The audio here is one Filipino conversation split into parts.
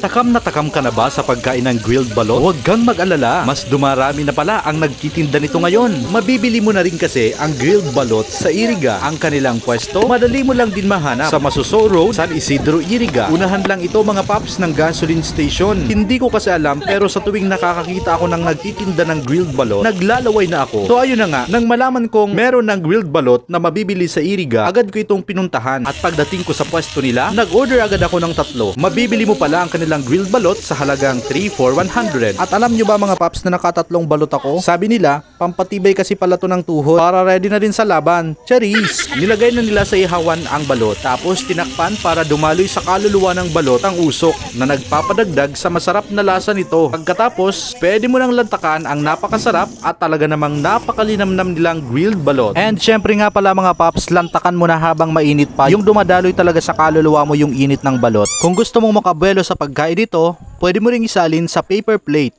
Takam na takam ka na ba sa pagkain ng grilled balot? Huwag kang mag-alala, mas dumarami na pala ang nagtitinda nito ngayon. Mabibili mo na rin kasi ang grilled balot sa Iriga. Ang kanilang pwesto, madali mo lang din mahanap sa Masuso Road, San Isidro, Iriga. Unahan lang ito mga paps ng gasoline station. Hindi ko kasi alam pero sa tuwing nakakakita ako ng nagtitinda ng grilled balot, naglalaway na ako. So ayun na nga, nang malaman kong meron ng grilled balot na mabibili sa Iriga, agad ko itong pinuntahan. At pagdating ko sa pwesto nila, nag-order agad ako ng tatlo. Mabibili mo pala ang kanilang grilled balot sa halagang 3 for 100. At alam nyo ba mga paps na nakatatlong balot ako? Sabi nila, pampatibay kasi pala to ng tuhod para ready na din sa laban. Charis! Nilagay na nila sa ihawan ang balot tapos tinakpan para dumaloy sa kaluluwa ng balot ang usok na nagpapadagdag sa masarap na lasa nito. Pagkatapos, pwede mo nang lantakan ang napakasarap at talaga namang napakalinamnam nilang grilled balot. And syempre nga pala mga paps, lantakan mo na habang mainit pa yung dumadaloy talaga sa kaluluwa mo yung init ng balot. Kung gusto mong makabuelo sa pagkain dito, pwede mo ring isalin sa paper plate.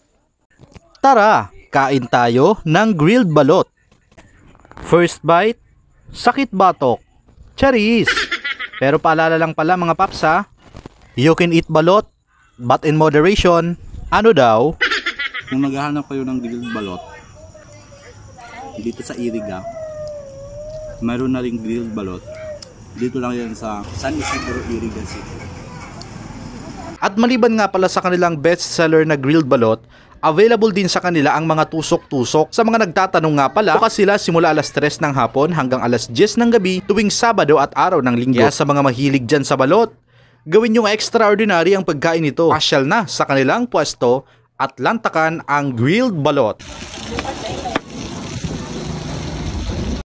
Tara, kain tayo ng grilled balot. First bite, sakit batok. Charis! Pero paalala lang pala mga paps ha, you can eat balot, but in moderation. Ano daw? Kung naghahanap kayo ng grilled balot, dito sa Iriga, mayroon na rin grilled balot. Dito lang yan sa San Isidro, Iriga City. At maliban nga pala sa kanilang bestseller na grilled balot, available din sa kanila ang mga tusok-tusok. Sa mga nagtatanong nga pala, bukas sila simula alas 3 ng hapon hanggang alas 10 ng gabi tuwing Sabado at araw ng linggo. Kaya sa mga mahilig dyan sa balot, gawin yung extraordinary ang pagkain nito. Pasyal na sa kanilang pwesto at lantakan ang grilled balot.